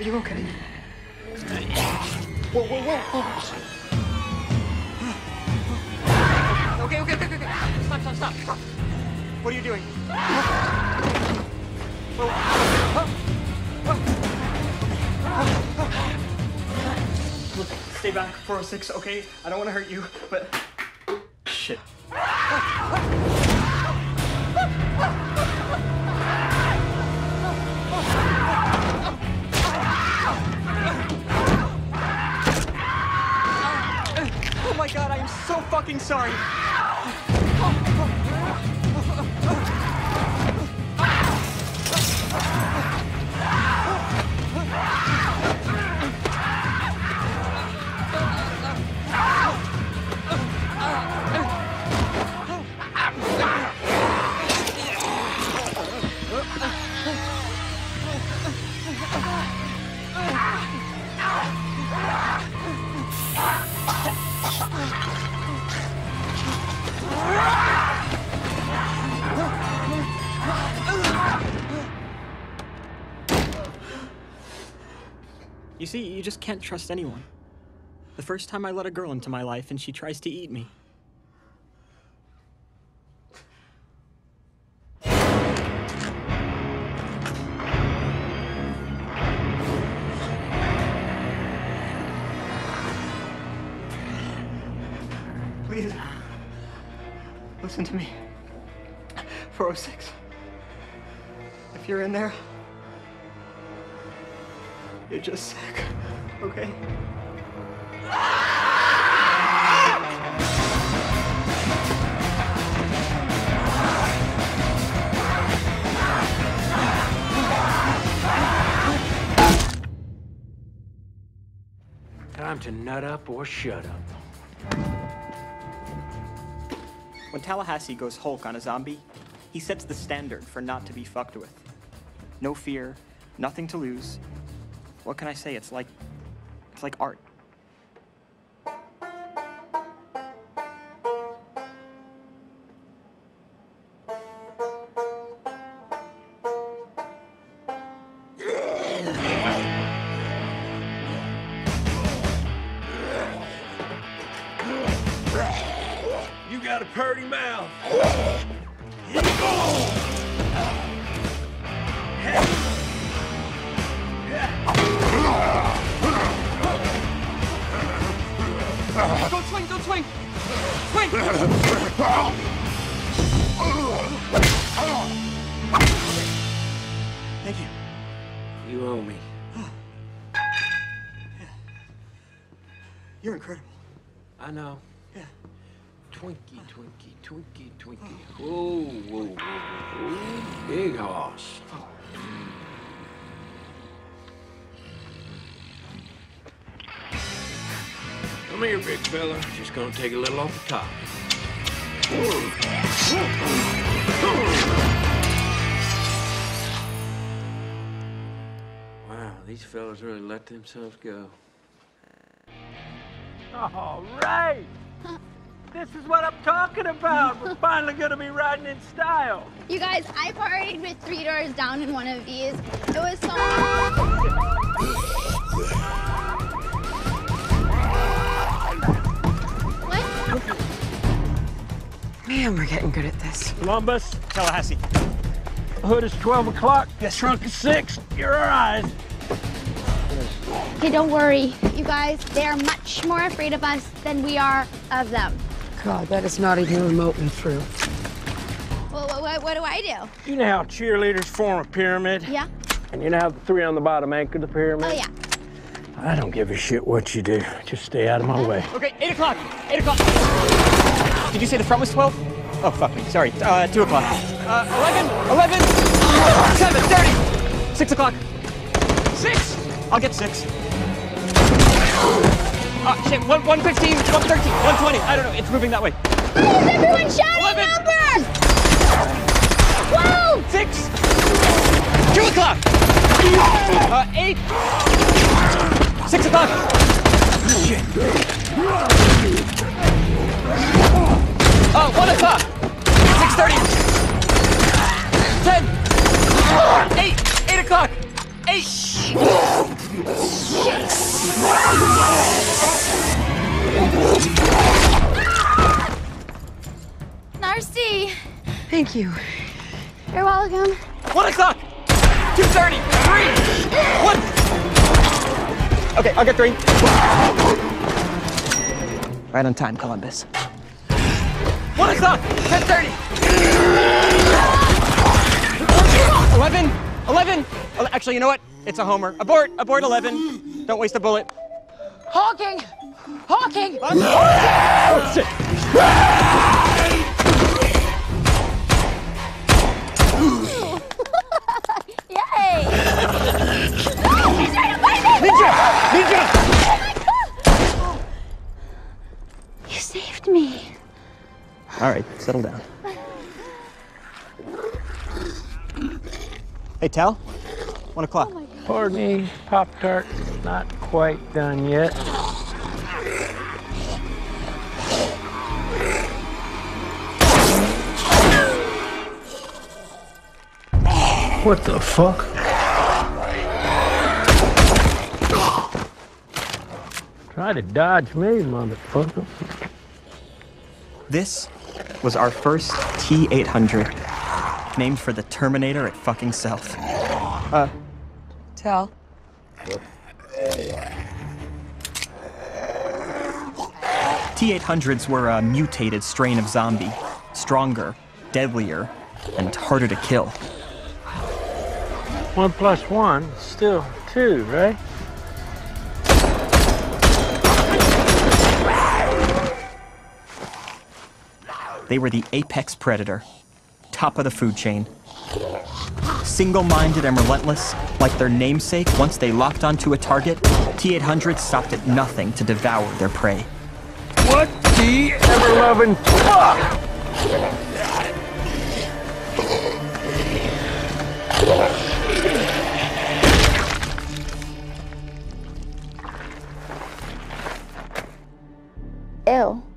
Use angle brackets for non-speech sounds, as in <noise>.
Are you okay? Whoa, whoa, whoa, whoa. Okay, okay, okay, okay. okay. Stop, stop, stop, stop. What are you doing? Whoa. Look, stay back, 406, okay? I don't want to hurt you, but... Shit. Ah, ah. Sorry. You see, you just can't trust anyone. The first time I let a girl into my life and she tries to eat me. Please, listen to me. 406. If you're in there, you're just sick, okay? Time to nut up or shut up. When Tallahassee goes Hulk on a zombie, he sets the standard for not to be fucked with. No fear, nothing to lose. What can I say? It's like. It's like art. You got a purty mouth. Swing, swing! Swing! Thank you. You owe me. You're incredible. I know. Yeah. Twinkie, Twinkie, Twinkie, Twinkie. Whoa, whoa, whoa, whoa. Big hoss. Come here, big fella. Just gonna take a little off the top. Wow, these fellas really let themselves go. All right. This is what I'm talking about. We're finally gonna be riding in style. You guys, I partied with three doors down in one of these. It was so. Man, we're getting good at this. Columbus, Tallahassee. hood is 12 o'clock. Yes, trunk is 6. You're our eyes. Okay, don't worry. You guys, they are much more afraid of us than we are of them. God, that is not even remotely true. Well, what, what, what do I do? You know how cheerleaders form a pyramid? Yeah? And you know how the three on the bottom anchor the pyramid? Oh, yeah. I don't give a shit what you do. Just stay out of my uh-huh. way. Okay, 8 o'clock! 8 o'clock! Did you say the front was 12? Oh, fuck me. Sorry. Uh, 2 o'clock. Uh, 11! 11! 7! 30! 6 o'clock! 6! I'll get 6. Uh, shit, 1, 115, 113, 120. I don't know. It's moving that way. Why is everyone shouting Eleven. numbers? Whoa! 6! 2 o'clock! Uh, 8! 6 o'clock! Uh, 1 o'clock! 6.30! 10! 8! 8 o'clock! 8! Narcy, Thank you. you're welcome. One o'clock! Two thirty! Three! One! Okay, I'll get three. Right on time, Columbus. One o'clock! Ten thirty! Eleven! Eleven! Actually, you know what? It's a homer. Abort! Abort eleven. Don't waste a bullet. Hawking! Hawking! Oh, <laughs> shit. Yay! No, he's trying to find me! Ninja! Ninja! Oh you saved me. All right, settle down. Hey, Tal. One o'clock. Pardon me, Pop Tart, not quite done yet. What the fuck? Try to dodge me, motherfucker. This was our first T-800, named for the Terminator at fucking South. Uh. Tell. T-800s were a mutated strain of zombie, stronger, deadlier, and harder to kill. One plus one, still two, right? They were the apex predator, top of the food chain. Single-minded and relentless, like their namesake, once they locked onto a target, T800 stopped at nothing to devour their prey. What the ever-loving fuck? Ew.